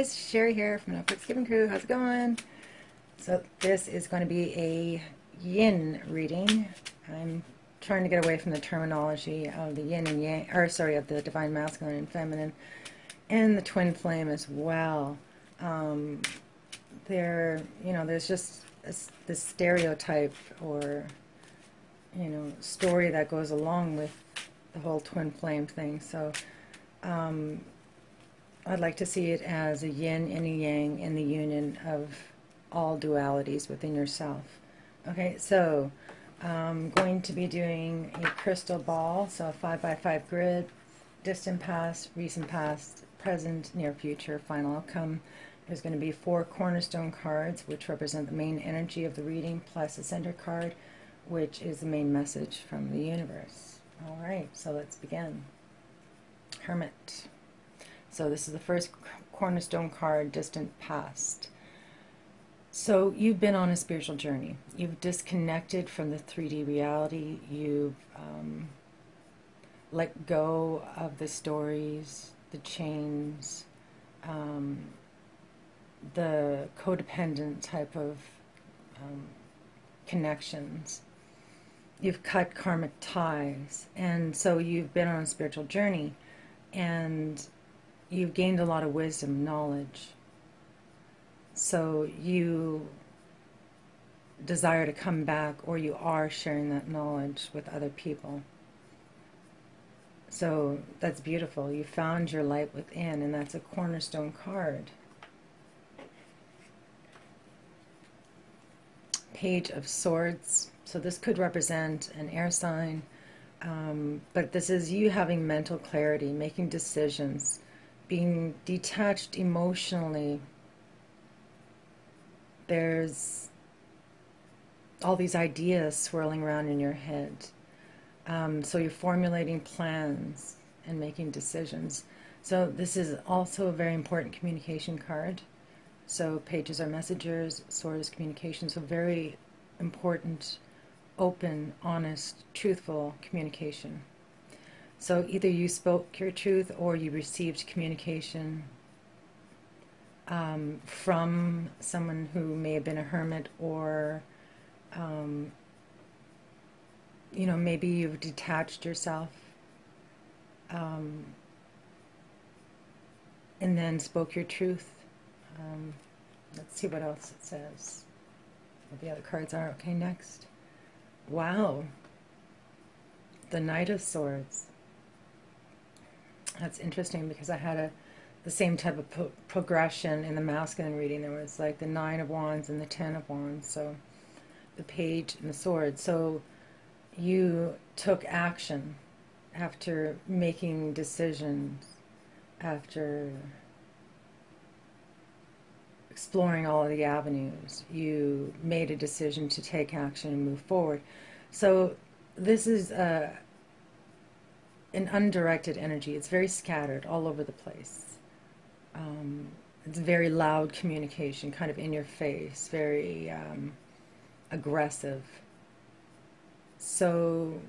guys, Sherry here from the Skipping Crew. How's it going? So this is going to be a yin reading. I'm trying to get away from the terminology of the yin and yang, or sorry, of the divine masculine and feminine, and the twin flame as well. Um, there, you know, there's just this stereotype or, you know, story that goes along with the whole twin flame thing. So, um, I'd like to see it as a yin and a yang in the union of all dualities within yourself. Okay, so I'm going to be doing a crystal ball, so a 5 by 5 grid, distant past, recent past, present, near future, final outcome. There's going to be four cornerstone cards, which represent the main energy of the reading, plus a center card, which is the main message from the universe. All right, so let's begin. Hermit. So this is the first cornerstone card, distant past. So you've been on a spiritual journey. You've disconnected from the 3D reality. You've um, let go of the stories, the chains, um, the codependent type of um, connections. You've cut karmic ties. And so you've been on a spiritual journey. And you've gained a lot of wisdom, knowledge. So you desire to come back, or you are sharing that knowledge with other people. So that's beautiful. You found your light within, and that's a cornerstone card. Page of Swords. So this could represent an air sign, um, but this is you having mental clarity, making decisions, being detached emotionally. There's all these ideas swirling around in your head. Um, so you're formulating plans and making decisions. So this is also a very important communication card. So pages are messengers, sword is communication. So very important, open, honest, truthful communication. So either you spoke your truth or you received communication um, from someone who may have been a hermit or, um, you know, maybe you've detached yourself um, and then spoke your truth. Um, let's see what else it says. What the other cards are. Okay, next. Wow. The Knight of Swords. That's interesting because I had a the same type of pro progression in the masculine reading. There was like the nine of wands and the ten of wands. So the page and the sword. So you took action after making decisions, after exploring all of the avenues. You made a decision to take action and move forward. So this is a an undirected energy. It's very scattered all over the place. Um, it's very loud communication, kind of in your face, very um, aggressive. So,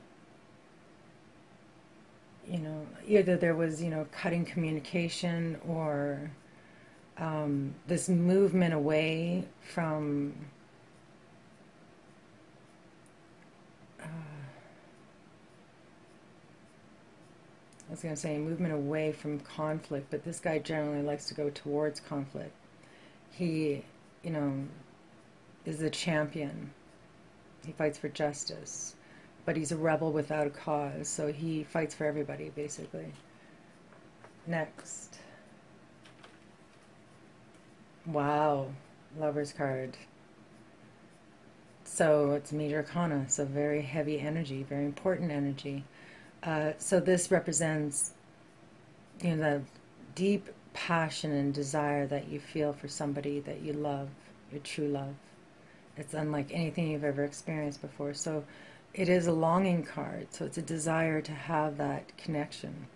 you know, either there was, you know, cutting communication or um, this movement away from I was going to say movement away from conflict, but this guy generally likes to go towards conflict. He, you know, is a champion. He fights for justice, but he's a rebel without a cause, so he fights for everybody, basically. Next. Wow, Lover's card. So it's Major Arcana, so very heavy energy, very important energy. Uh, so this represents, you know, the deep passion and desire that you feel for somebody that you love, your true love. It's unlike anything you've ever experienced before. So it is a longing card. So it's a desire to have that connection.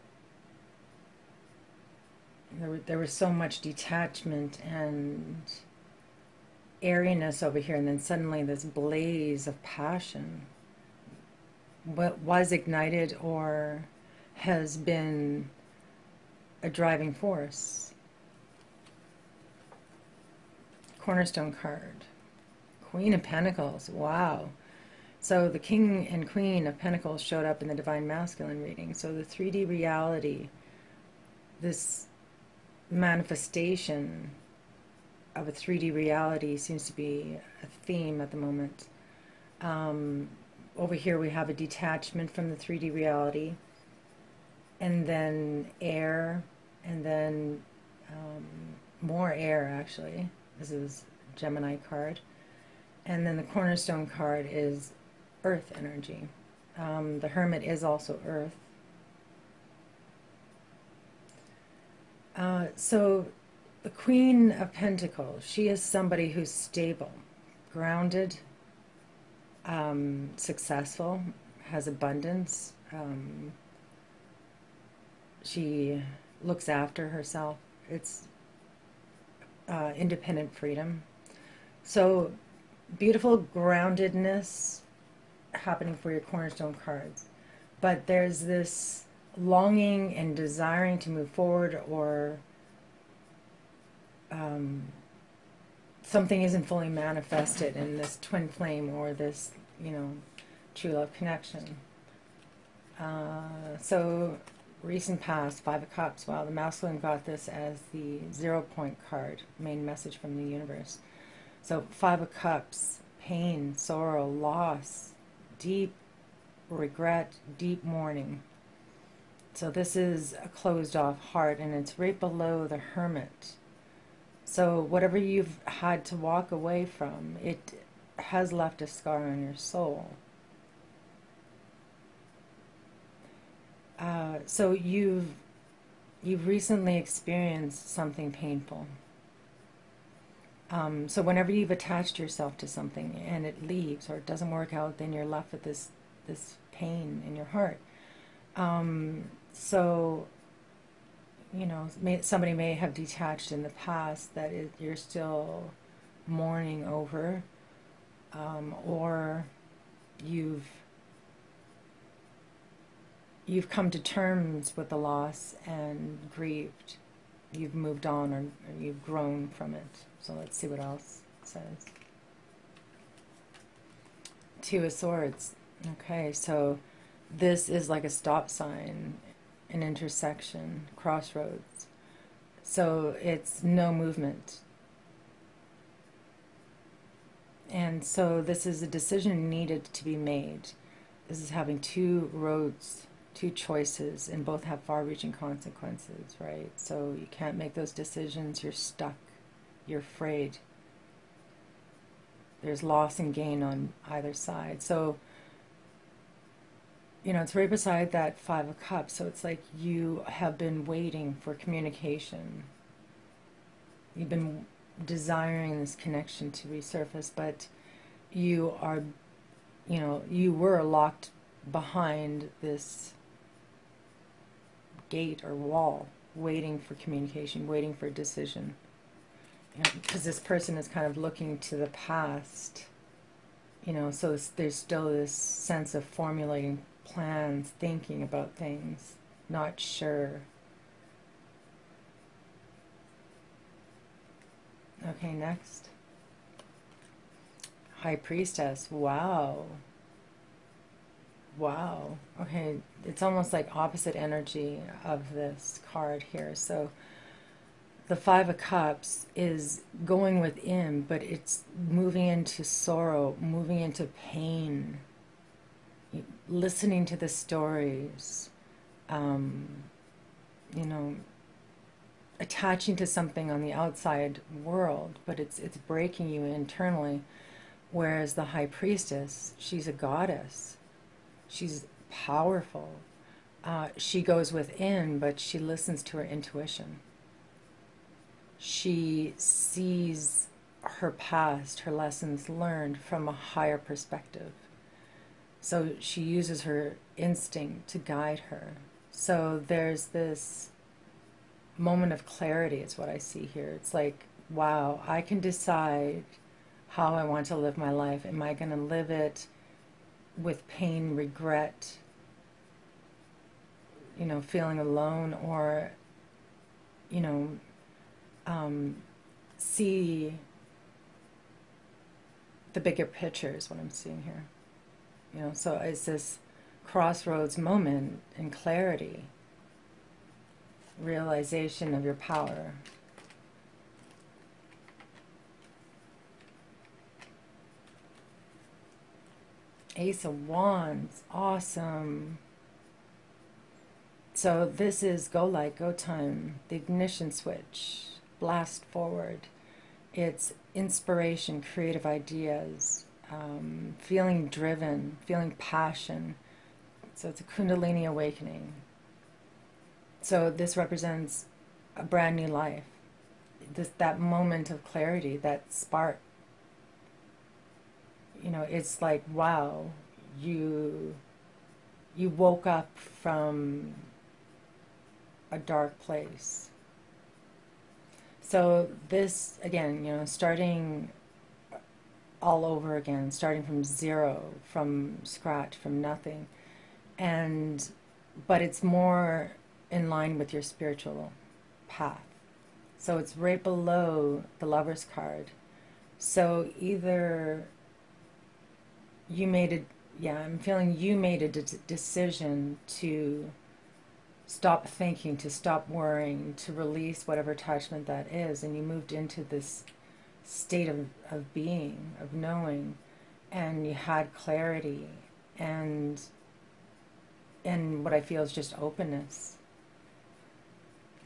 There, there was so much detachment and airiness over here, and then suddenly this blaze of passion what was ignited or has been a driving force. cornerstone card. Queen of Pentacles. Wow. So the King and Queen of Pentacles showed up in the Divine Masculine reading. So the 3D reality, this manifestation of a 3D reality seems to be a theme at the moment. Um, over here we have a detachment from the 3D reality, and then air, and then um, more air actually. This is Gemini card. And then the cornerstone card is earth energy. Um, the hermit is also earth. Uh, so the Queen of Pentacles, she is somebody who's stable, grounded, um, successful, has abundance. Um, she looks after herself. It's uh, independent freedom. So beautiful groundedness happening for your cornerstone cards. But there's this longing and desiring to move forward or um, something isn't fully manifested in this twin flame or this, you know, true love connection. Uh, so, recent past, Five of Cups. Wow, the masculine got this as the zero point card, main message from the universe. So, Five of Cups, pain, sorrow, loss, deep regret, deep mourning. So, this is a closed off heart, and it's right below the Hermit. So, whatever you've had to walk away from, it has left a scar on your soul. Uh, so you've you've recently experienced something painful. Um, so whenever you've attached yourself to something and it leaves or it doesn't work out, then you're left with this this pain in your heart. Um, so you know, may, somebody may have detached in the past that it, you're still mourning over, um, or you've you've come to terms with the loss and grieved. You've moved on or, or you've grown from it. So let's see what else it says. Two of Swords. Okay, so this is like a stop sign an intersection, crossroads. So it's no movement. And so this is a decision needed to be made. This is having two roads, two choices, and both have far reaching consequences, right? So you can't make those decisions, you're stuck, you're afraid. There's loss and gain on either side. So you know, it's right beside that Five of Cups. So it's like you have been waiting for communication. You've been desiring this connection to resurface, but you are, you know, you were locked behind this gate or wall, waiting for communication, waiting for a decision. Because this person is kind of looking to the past, you know, so there's still this sense of formulating plans, thinking about things, not sure. Okay, next. High Priestess. Wow. Wow. Okay, it's almost like opposite energy of this card here. So the Five of Cups is going within, but it's moving into sorrow, moving into pain listening to the stories, um, you know, attaching to something on the outside world, but it's it's breaking you internally. Whereas the high priestess, she's a goddess. She's powerful. Uh, she goes within, but she listens to her intuition. She sees her past, her lessons learned from a higher perspective. So she uses her instinct to guide her. So there's this moment of clarity, is what I see here. It's like, wow, I can decide how I want to live my life. Am I going to live it with pain, regret, you know, feeling alone, or, you know, um, see the bigger picture is what I'm seeing here. You know, so it's this crossroads moment and clarity, realization of your power. Ace of Wands, awesome. So this is go light, go time, the ignition switch, blast forward. It's inspiration, creative ideas, um, feeling driven, feeling passion. So it's a Kundalini awakening. So this represents a brand new life. This that moment of clarity, that spark. You know, it's like wow, you you woke up from a dark place. So this again, you know, starting all over again, starting from zero, from scratch, from nothing. And but it's more in line with your spiritual path. So it's right below the lover's card. So either you made a yeah, I'm feeling you made a de- decision to stop thinking, to stop worrying, to release whatever attachment that is, and you moved into this state of, of being, of knowing, and you had clarity and and what I feel is just openness.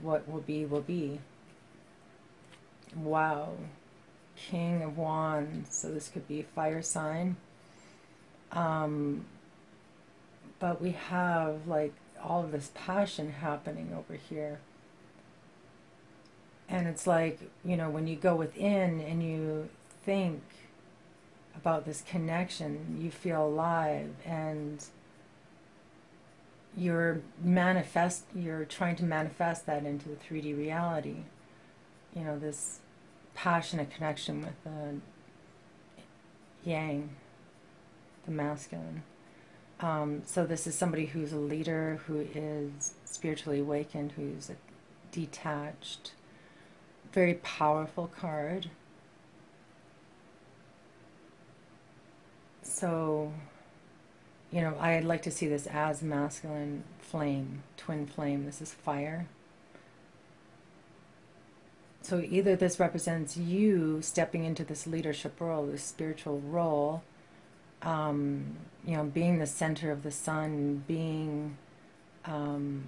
What will be will be. Wow. King of Wands. So this could be a fire sign. Um, but we have like all of this passion happening over here. And it's like, you know, when you go within and you think about this connection, you feel alive and you're manifest you're trying to manifest that into the 3D reality. You know, this passionate connection with the yang, the masculine. Um, so this is somebody who's a leader, who is spiritually awakened, who's detached. Very powerful card. So, you know, I'd like to see this as masculine flame, twin flame. This is fire. So either this represents you stepping into this leadership role, this spiritual role, um, you know, being the center of the sun, being um,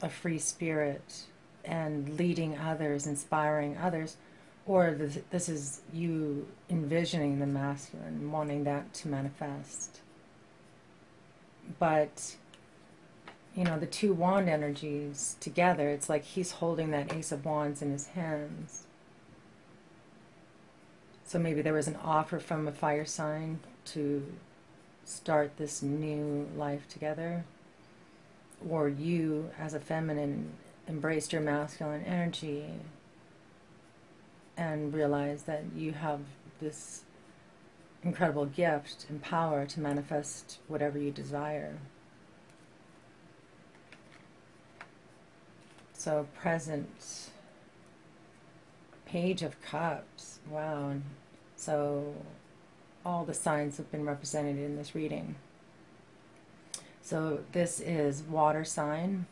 a free spirit, and leading others, inspiring others, or this, this is you envisioning the masculine, wanting that to manifest. But, you know, the two wand energies together, it's like he's holding that ace of wands in his hands so maybe there was an offer from a fire sign to start this new life together. Or you, as a feminine, embraced your masculine energy and realized that you have this incredible gift and power to manifest whatever you desire. So, present, Page of Cups. Wow. So all the signs have been represented in this reading. So this is water sign.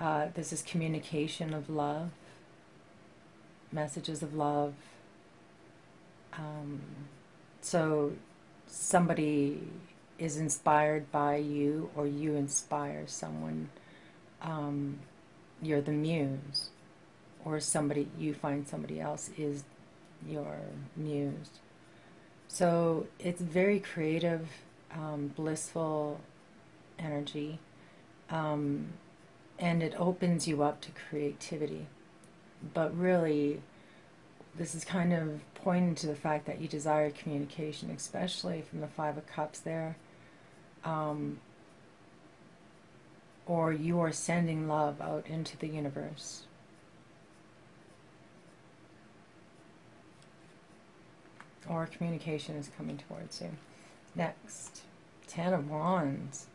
Uh, this is communication of love, messages of love. Um, so somebody is inspired by you, or you inspire someone. Um, you're the muse, or somebody you find somebody else is your muse. So it's very creative, um, blissful energy, um, and it opens you up to creativity. But really, this is kind of pointing to the fact that you desire communication, especially from the Five of Cups there. Um, or you are sending love out into the universe. or communication is coming towards you. Next, Ten of Wands.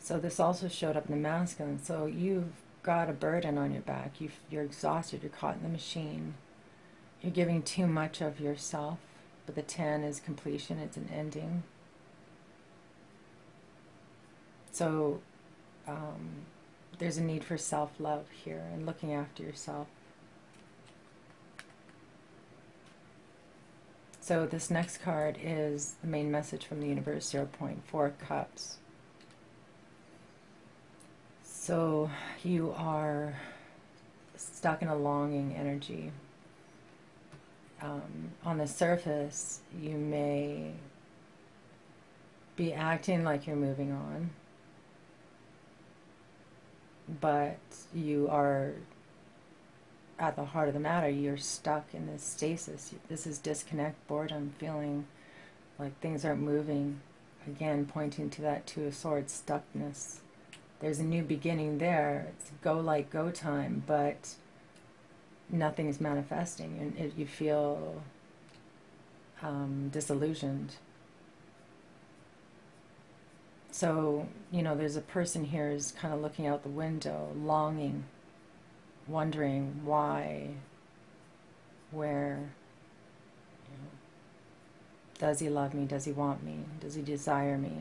So this also showed up in the masculine. So you've got a burden on your back. you you're exhausted. You're caught in the machine. You're giving too much of yourself. but the 10 is completion, it's an ending. So um, there's a need for self love here and looking after yourself. So this next card is the main message from the universe, 0 0.4 cups. So you are stuck in a longing energy. Um, on the surface, you may be acting like you're moving on, but you are at the heart of the matter, you're stuck in this stasis. This is disconnect, boredom, feeling like things aren't moving. Again, pointing to that Two of Swords, stuckness. There's a new beginning there. It's go like go time, but nothing is manifesting, and it, you feel um, disillusioned. So, you know, there's a person here who's kind of looking out the window, longing wondering why, where, does he love me? Does he want me? Does he desire me?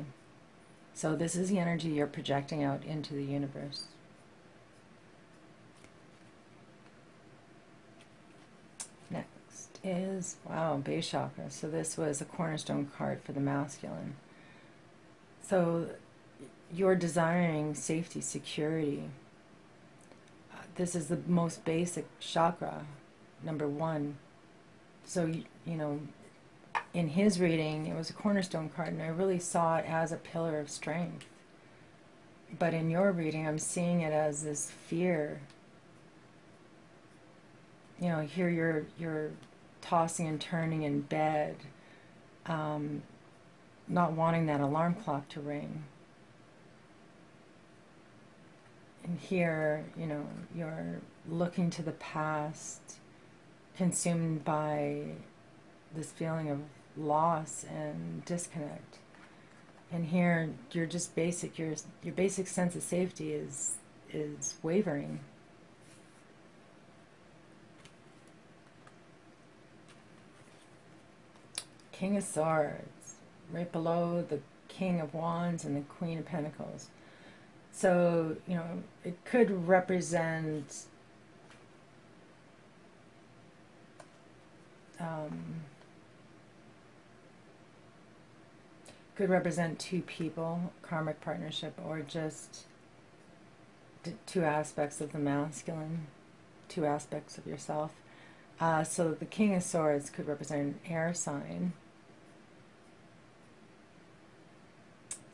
So this is the energy you're projecting out into the universe. Next is, wow, base chakra. So this was a cornerstone card for the masculine. So you're desiring safety, security, this is the most basic chakra, number one. So, you know, in his reading, it was a cornerstone card, and I really saw it as a pillar of strength. But in your reading, I'm seeing it as this fear. You know, here you're you're tossing and turning in bed, um, not wanting that alarm clock to ring and here, you know, you're looking to the past, consumed by this feeling of loss and disconnect. And here, you're just basic. Your your basic sense of safety is is wavering. King of Swords, right below the King of Wands and the Queen of Pentacles. So, you know, it could represent um, could represent two people, karmic partnership, or just two aspects of the masculine, two aspects of yourself. Uh, so the King of Swords could represent an air sign.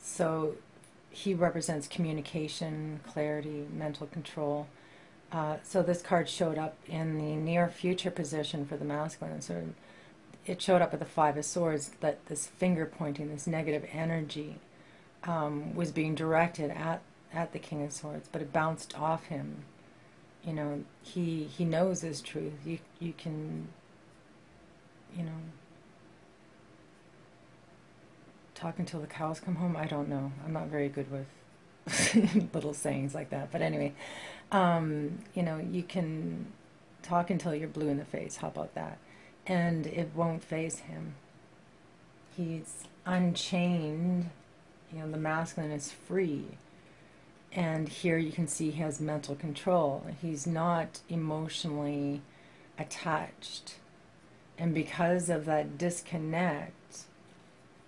So he represents communication, clarity, mental control. Uh, so this card showed up in the near future position for the masculine. So it showed up at the Five of Swords that this finger pointing, this negative energy, um, was being directed at at the King of Swords, but it bounced off him. You know, he he knows his truth. You you can, you know, talk until the cows come home. I don't know. I'm not very good with little sayings like that. But anyway, um, you know, you can talk until you're blue in the face. How about that? And it won't phase him. He's unchained. You know, the masculine is free. And here you can see he has mental control. He's not emotionally attached. And because of that disconnect,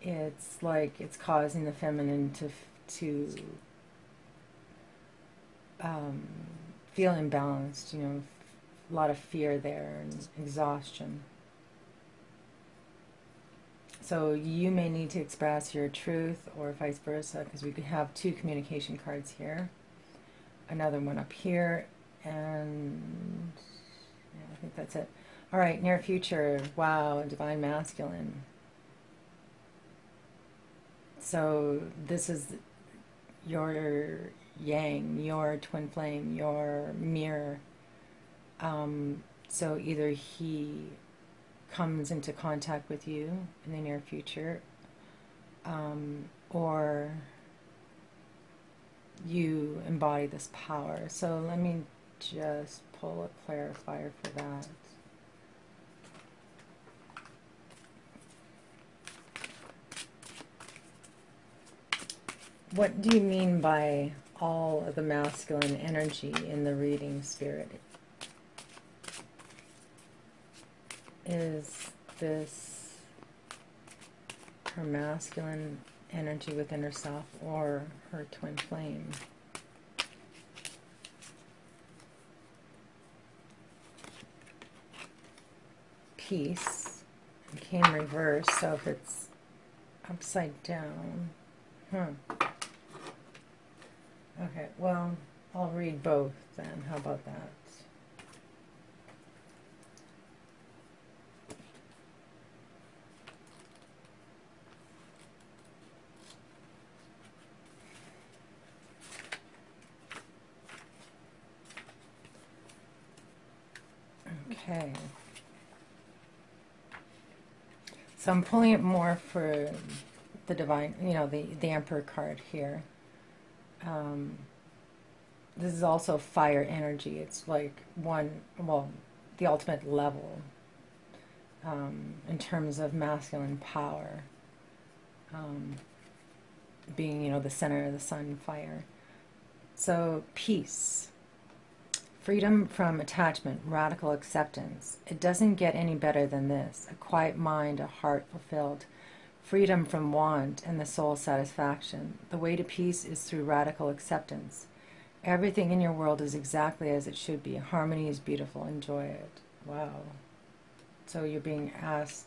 it's like it's causing the feminine to to um, feel imbalanced. You know, a lot of fear there and exhaustion. So you may need to express your truth or vice versa because we could have two communication cards here. Another one up here and yeah, I think that's it. All right, near future. Wow, divine masculine. So this is your yang, your twin flame, your mirror. Um, so either he comes into contact with you in the near future, um, or you embody this power. So let me just pull a clarifier for that. What do you mean by all of the masculine energy in the reading spirit Is this her masculine energy within herself or her twin flame? Peace came reversed, so if it's upside down, huh. Okay, well, I'll read both then. How about that? Okay. So I'm pulling it more for the divine, you know, the, the Emperor card here. Um, this is also fire energy. It's like one, well, the ultimate level um, in terms of masculine power. Um, being, you know, the center of the sun, fire. So, peace. Freedom from attachment, radical acceptance. It doesn't get any better than this. A quiet mind, a heart fulfilled. Freedom from want and the soul satisfaction. The way to peace is through radical acceptance. Everything in your world is exactly as it should be. Harmony is beautiful. Enjoy it. Wow. So you're being asked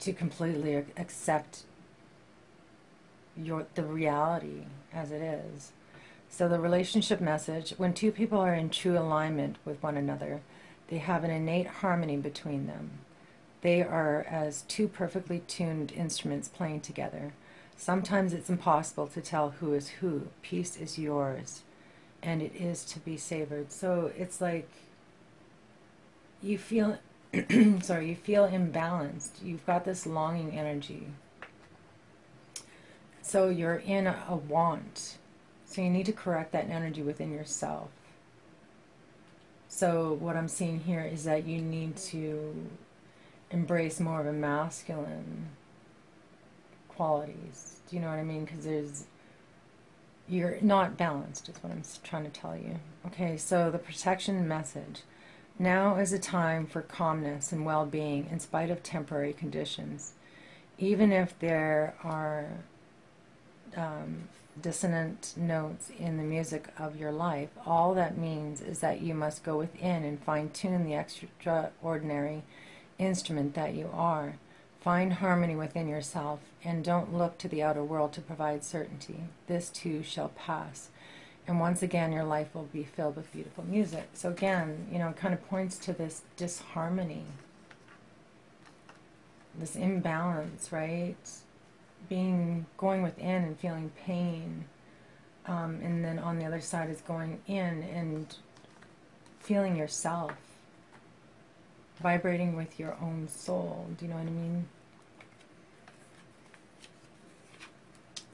to completely accept your the reality as it is. So, the relationship message when two people are in true alignment with one another, they have an innate harmony between them. They are as two perfectly tuned instruments playing together. Sometimes it's impossible to tell who is who. Peace is yours, and it is to be savored. So, it's like you feel. sorry, you feel imbalanced. You've got this longing energy. So you're in a, a want so you need to correct that energy within yourself. So what I'm seeing here is that you need to embrace more of a masculine qualities. Do you know what I mean? Because there's you're not balanced is what I'm trying to tell you. Okay, so the protection message. Now is a time for calmness and well-being in spite of temporary conditions. Even if there are um, dissonant notes in the music of your life, all that means is that you must go within and fine tune the extraordinary instrument that you are. Find harmony within yourself and don't look to the outer world to provide certainty. This too shall pass. And once again, your life will be filled with beautiful music. So, again, you know, it kind of points to this disharmony, this imbalance, right? Being going within and feeling pain, um, and then on the other side is going in and feeling yourself, vibrating with your own soul. Do you know what I mean?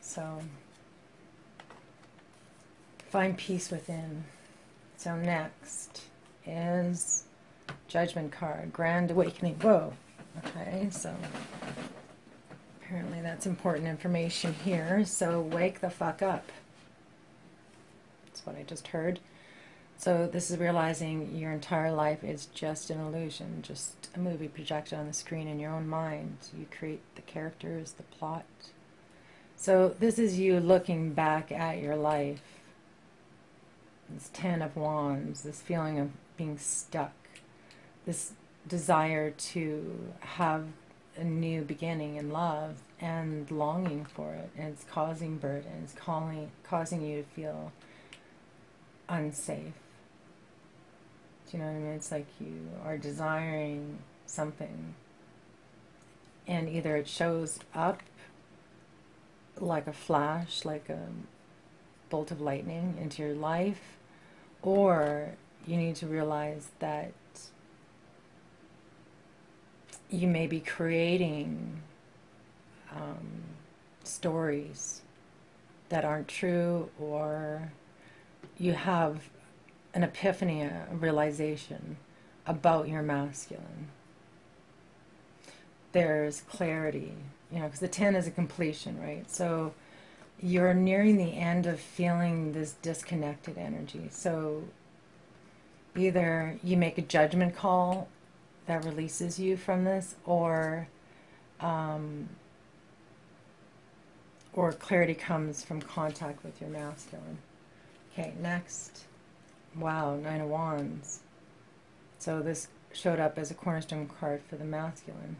So find peace within. So next is Judgment card, Grand Awakening. Whoa. Okay, so Apparently that's important information here. So wake the fuck up. That's what I just heard. So this is realizing your entire life is just an illusion, just a movie projected on the screen in your own mind. You create the characters, the plot. So this is you looking back at your life. This Ten of Wands, this feeling of being stuck, this desire to have a new beginning in love and longing for it. And it's causing burden it's calling causing you to feel unsafe. Do you know what I mean? It's like you are desiring something. And either it shows up like a flash like a bolt of lightning into your life or you need to realize that you may be creating um, stories that aren't true, or you have an epiphany, a realization about your masculine. There's clarity, you know, because the 10 is a completion, right? So you're nearing the end of feeling this disconnected energy. So either you make a judgment call that releases you from this, or um, or clarity comes from contact with your masculine. Okay, next. Wow, Nine of Wands. So this showed up as a cornerstone card for the masculine.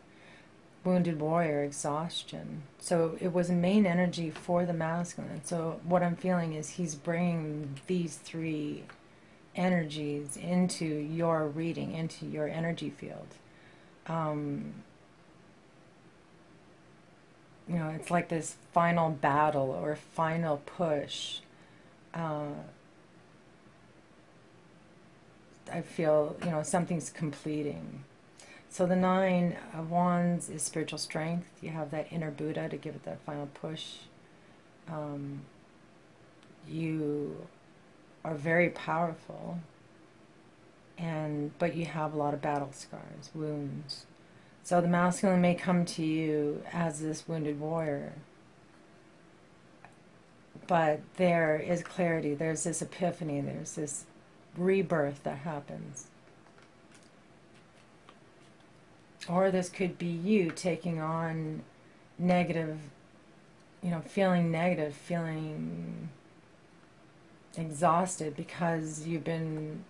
Wounded warrior, exhaustion. So it was main energy for the masculine. So what I'm feeling is he's bringing these three energies into your reading, into your energy field. Um, you know, it's like this final battle or final push. Uh, I feel, you know, something's completing. So the Nine of Wands is spiritual strength. You have that inner Buddha to give it that final push. Um, you are very powerful, and but you have a lot of battle scars, wounds. So the masculine may come to you as this wounded warrior, but there is clarity. There's this epiphany. There's this rebirth that happens. Or this could be you taking on negative, you know, feeling negative, feeling exhausted because you've been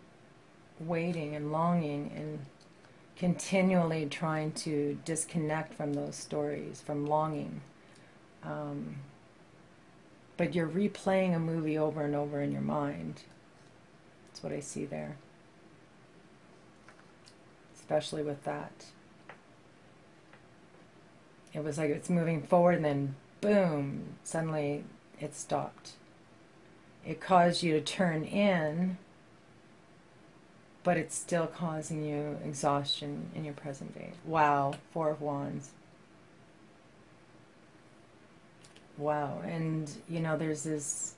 waiting and longing and continually trying to disconnect from those stories, from longing. Um, but you're replaying a movie over and over in your mind. That's what I see there. Especially with that. It was like it's moving forward and then boom, suddenly it stopped. It caused you to turn in, but it's still causing you exhaustion in your present day. Wow, Four of Wands. Wow, and you know, there's this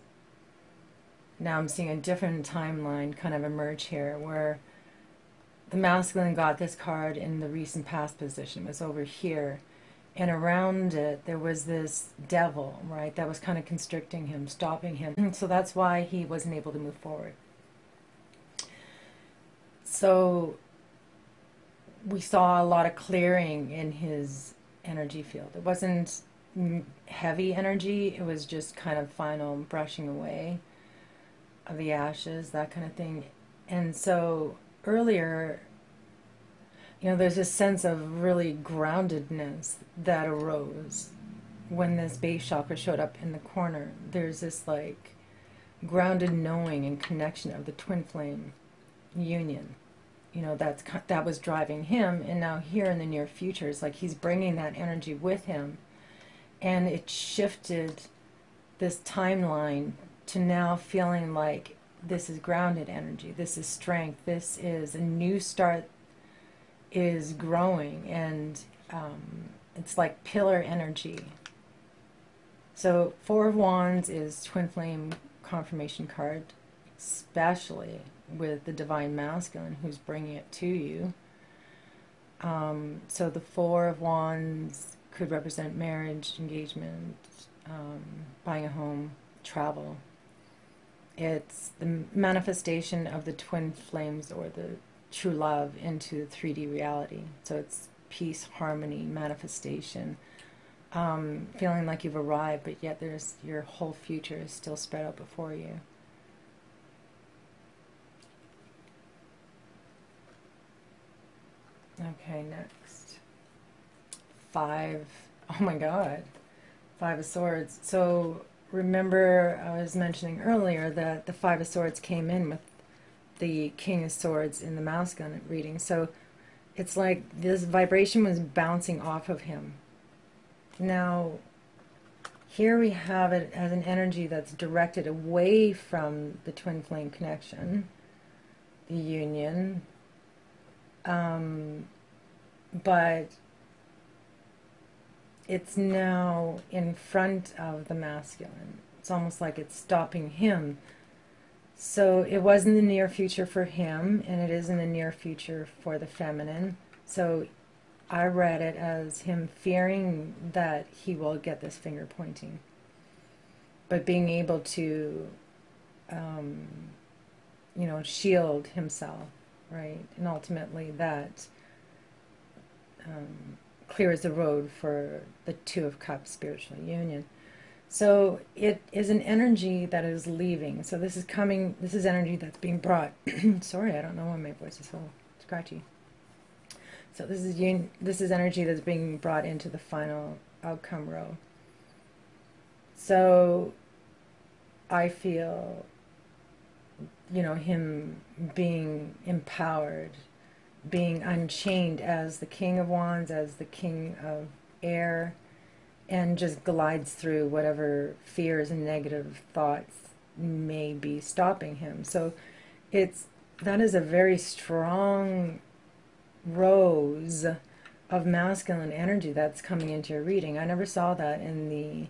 now I'm seeing a different timeline kind of emerge here where the masculine got this card in the recent past position, it was over here. And around it, there was this devil, right, that was kind of constricting him, stopping him. So that's why he wasn't able to move forward. So we saw a lot of clearing in his energy field. It wasn't heavy energy, it was just kind of final brushing away of the ashes, that kind of thing. And so earlier, you know, there's a sense of really groundedness that arose when this base chakra showed up in the corner. There's this like grounded knowing and connection of the twin flame union. You know, that's that was driving him, and now here in the near future, it's like he's bringing that energy with him, and it shifted this timeline to now feeling like this is grounded energy, this is strength, this is a new start is growing, and um, it's like pillar energy. So, Four of Wands is Twin Flame confirmation card, especially with the Divine Masculine who's bringing it to you. Um, so, the Four of Wands could represent marriage, engagement, um, buying a home, travel, it's the manifestation of the twin flames or the true love into 3D reality. So it's peace, harmony, manifestation. Um, feeling like you've arrived, but yet there's your whole future is still spread out before you. Okay, next. Five. Oh my God. Five of Swords. So remember I was mentioning earlier that the Five of Swords came in with the King of Swords in the masculine reading. So it's like this vibration was bouncing off of him. Now, here we have it as an energy that's directed away from the twin flame connection, the union, um, but it's now in front of the masculine. It's almost like it's stopping him. So it was in the near future for him, and it is in the near future for the feminine. So I read it as him fearing that he will get this finger pointing. but being able to, um, you know, shield himself, right? And ultimately that um, clears the road for the Two of Cups spiritual union. So it is an energy that is leaving. So this is coming, this is energy that's being brought. Sorry, I don't know why my voice is so scratchy. So this is un, this is energy that's being brought into the final outcome row. So I feel, you know, him being empowered, being unchained as the King of Wands, as the King of Air, and just glides through whatever fears and negative thoughts may be stopping him. So it's that is a very strong rose of masculine energy that's coming into your reading. I never saw that in the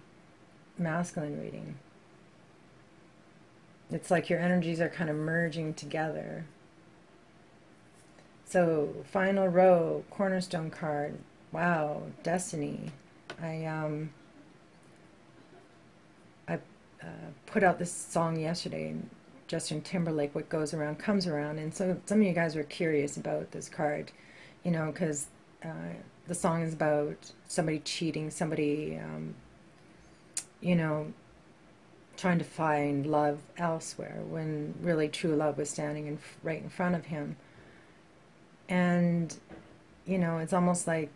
masculine reading. It's like your energies are kind of merging together. So, final row, cornerstone card. Wow, destiny. I um I uh, put out this song yesterday, in Justin Timberlake, "What Goes Around Comes Around," and so some of you guys were curious about this card, you know, because uh, the song is about somebody cheating, somebody, um, you know, trying to find love elsewhere when really true love was standing in, right in front of him. And, you know, it's almost like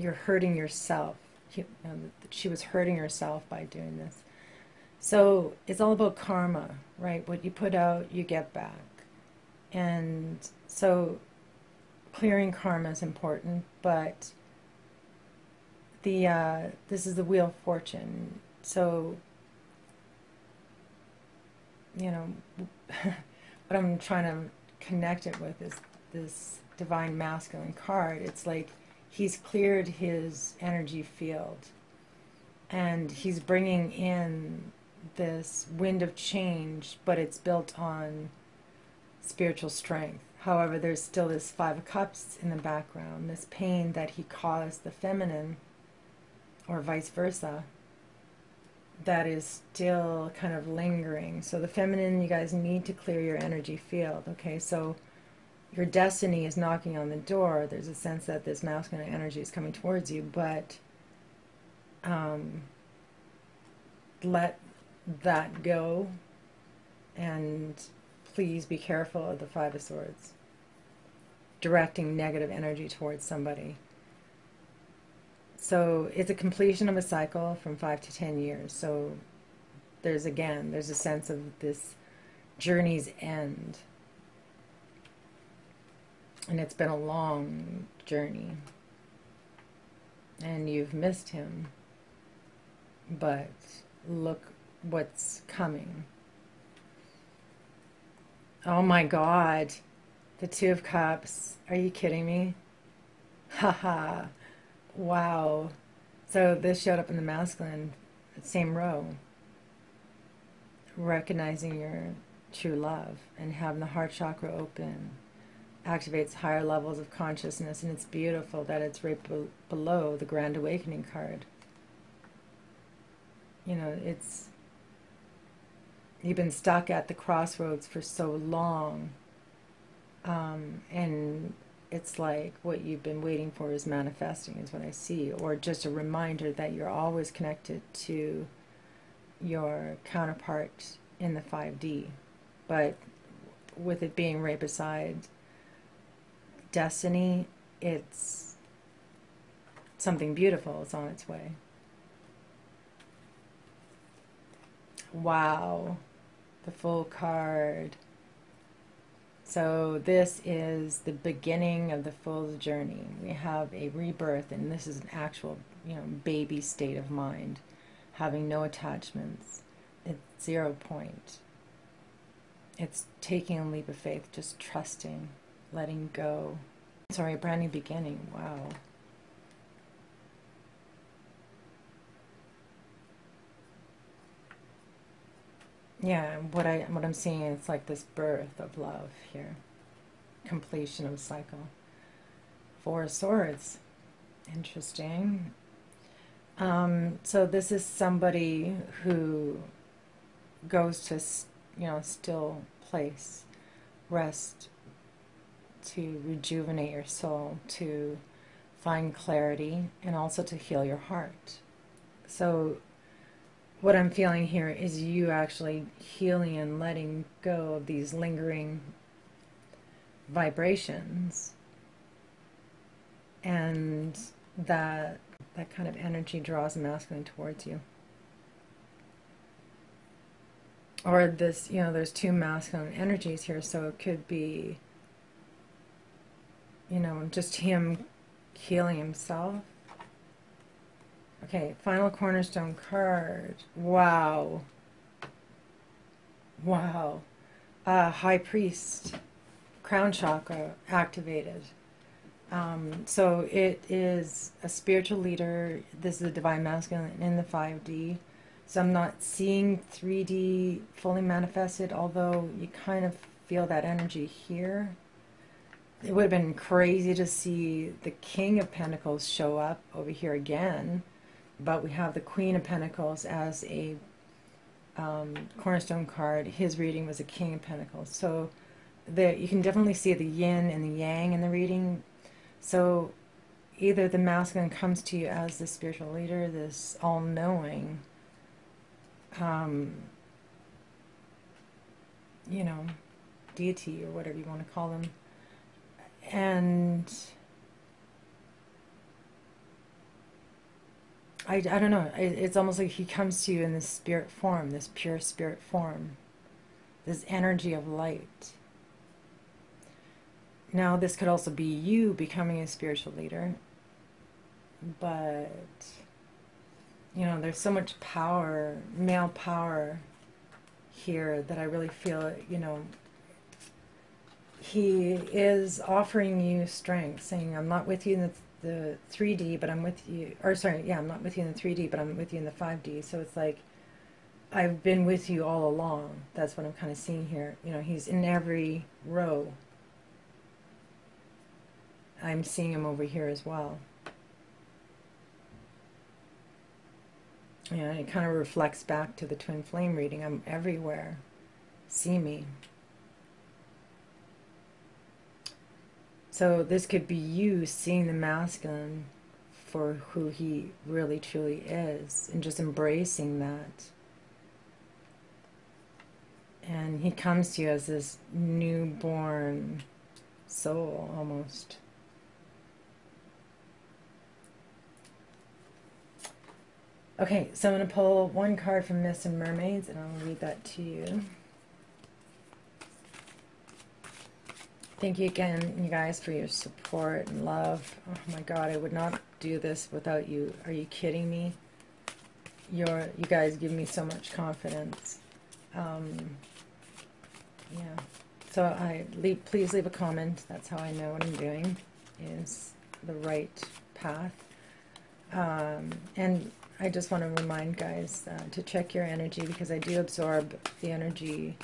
you're hurting yourself. You know, she was hurting herself by doing this. So it's all about karma, right? What you put out, you get back. And so clearing karma is important, but the uh, this is the wheel of fortune. So you know what I'm trying to connect it with is this divine masculine card. It's like he's cleared his energy field and he's bringing in this wind of change, but it's built on spiritual strength. However, there's still this Five of Cups in the background, this pain that he caused the feminine, or vice versa, that is still kind of lingering. So, the feminine, you guys need to clear your energy field, okay? So, your destiny is knocking on the door. There's a sense that this masculine energy is coming towards you, but um, let that go and please be careful of the Five of Swords. Directing negative energy towards somebody. So it's a completion of a cycle from five to ten years. So there's again, there's a sense of this journey's end and it's been a long journey. And you've missed him. But look what's coming. Oh my God. The Two of Cups. Are you kidding me? Haha. wow. So this showed up in the masculine, same row. Recognizing your true love and having the heart chakra open activates higher levels of consciousness, and it's beautiful that it's right be- below the Grand Awakening card. You know, it's. You've been stuck at the crossroads for so long, um, and it's like what you've been waiting for is manifesting, is what I see, or just a reminder that you're always connected to your counterpart in the 5D. But with it being right beside destiny, it's something beautiful is on its way. Wow, the Fool card. So this is the beginning of the full journey. We have a rebirth, and this is an actual, you know, baby state of mind, having no attachments. It's zero point. It's taking a leap of faith, just trusting letting go. Sorry, a brand new beginning. Wow. Yeah, what I what I'm seeing is like this birth of love here. Completion of cycle. Four swords. Interesting. Um, so this is somebody who goes to, you know, still place, rest, to rejuvenate your soul, to find clarity, and also to heal your heart. So what I'm feeling here is you actually healing and letting go of these lingering vibrations and that that kind of energy draws masculine towards you or this you know there's two masculine energies here so it could be you know just him healing himself okay final cornerstone card wow wow uh, high priest crown chakra activated um, so it is a spiritual leader. This is a divine masculine in the 5D. So I'm not seeing 3D fully manifested, although you kind of feel that energy here. It would have been crazy to see the King of Pentacles show up over here again, but we have the Queen of Pentacles as a um, cornerstone card. His reading was a King of Pentacles. So you can definitely see the yin and the yang in the reading so either the masculine comes to you as the spiritual leader, this all knowing, um, you know, deity or whatever you want to call them. And I, I don't know, it, it's almost like he comes to you in this spirit form, this pure spirit form, this energy of light. Now, this could also be you becoming a spiritual leader, but you know, there's so much power, male power here that I really feel, you know, he is offering you strength, saying, I'm not with you in the, the 3D, but I'm with you, or sorry, yeah, I'm not with you in the 3D, but I'm with you in the 5D. So it's like, I've been with you all along. That's what I'm kind of seeing here. You know, he's in every row I'm seeing him over here as well. Yeah, it kind of reflects back to the twin flame reading. I'm everywhere. See me. So this could be you seeing the masculine for who he really truly is and just embracing that. And he comes to you as this newborn soul almost. Okay, so I'm going to pull one card from Myths and Mermaids, and I'll read that to you. Thank you again, you guys, for your support and love. Oh my God, I would not do this without you. Are you kidding me? You're, you guys give me so much confidence. Um, yeah. So I leave, please leave a comment. That's how I know what I'm doing is the right path. Um, and I just want to remind guys uh, to check your energy because I do absorb the energy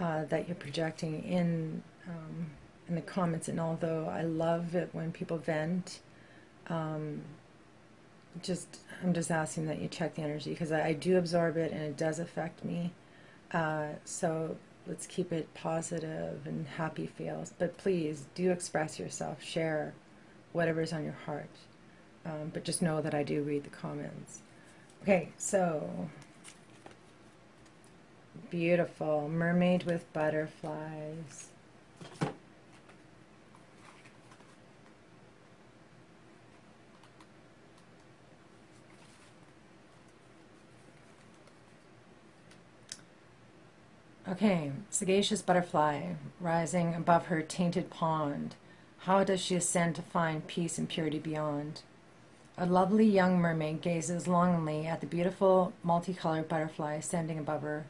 uh, that you're projecting in um, in the comments. And although I love it when people vent, um, just I'm just asking that you check the energy because I, I, do absorb it and it does affect me. Uh, so let's keep it positive and happy feels. But please do express yourself, share whatever's on your heart. Um, but just know that I do read the comments. Okay, so beautiful mermaid with butterflies. Okay, sagacious butterfly rising above her tainted pond. How does she ascend to find peace and purity beyond? A lovely young mermaid gazes longingly at the beautiful multicolored butterfly ascending above her.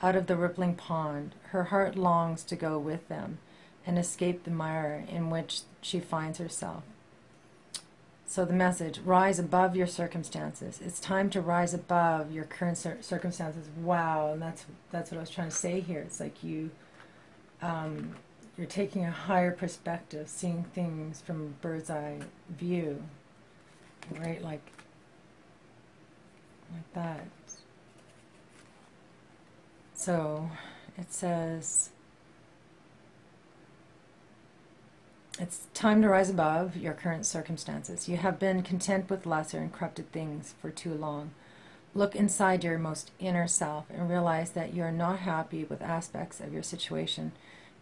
Out of the rippling pond, her heart longs to go with them and escape the mire in which she finds herself. So the message, rise above your circumstances. It's time to rise above your current cir circumstances. Wow, and that's that's what I was trying to say here. It's like you um, you're taking a higher perspective, seeing things from a bird's eye view right? Like like that. So it says, it's time to rise above your current circumstances. You have been content with lesser and corrupted things for too long. Look inside your most inner self and realize that you are not happy with aspects of your situation.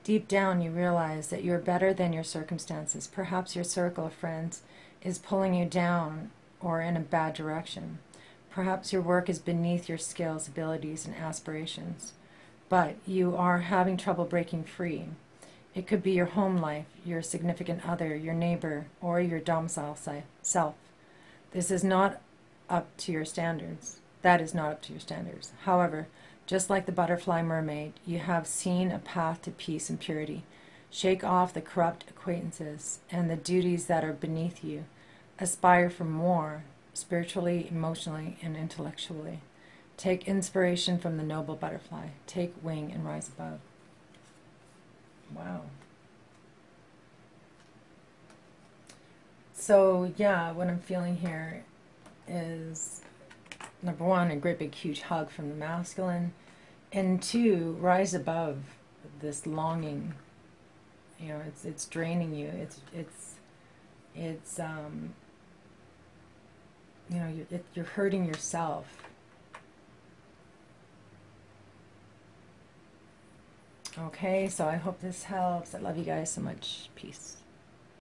Deep down, you realize that you're better than your circumstances. Perhaps your circle of friends is pulling you down or in a bad direction. Perhaps your work is beneath your skills, abilities, and aspirations. But you are having trouble breaking free. It could be your home life, your significant other, your neighbor, or your domicile self. This is not up to your standards. That is not up to your standards. However, just like the butterfly mermaid, you have seen a path to peace and purity. Shake off the corrupt acquaintances and the duties that are beneath you. Aspire for more, spiritually, emotionally, and intellectually. Take inspiration from the noble butterfly. Take wing and rise above. Wow. So, yeah, what I'm feeling here is number one, a great big huge hug from the masculine, and two, rise above this longing. You know, it's it's draining you. It's it's it's um. You know, you're, it, you're hurting yourself. Okay, so I hope this helps. I love you guys so much. Peace.